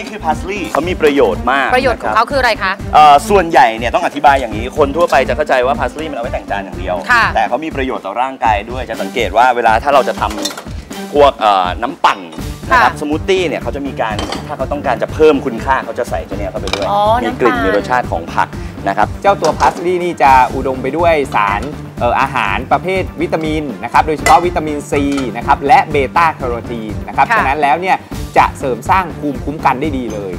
นี่คือพาสลีย์เขามีประโยชน์มากประโยชน์ของคเขาบคืออะไรคะ เอ่อส่วนใหญ่เนี่ยต้องอธิบายอย่างนี้ คนทั่วไปจะเข้าใจว่าพาสลีย์มันเอาไว้แต่งจานอย่างเดียว ค่ะ แต่เขามีประโยชน์ต่อร่างกายด้วยจะสังเกตว่าเวลาถ้าเราจะทำพวกเอ่อน้ำปั่นนะครับค่ะสมูทตี้เนี่ยเขาจะมีการถ้าเขาต้องการจะเพิ่มคุณค่าเขาจะใส่ตัวเนี้ยเข้าไปด้วย อ๋อมีน้ำกลิ่นปั่นมีรสชาติของผัก นะครับเจ้าตัวพาสลีย์นี่จะอุดมไปด้วยสารเอ่ออาหารประเภทวิตามินนะครับโดยเฉพาะวิตามินซีนะครับและเบต้าแคโรทีนนะครับค่ะฉะนั้นแล้วเนี่ยจะเสริมสร้างภูมิคุ้มกันได้ดีเลย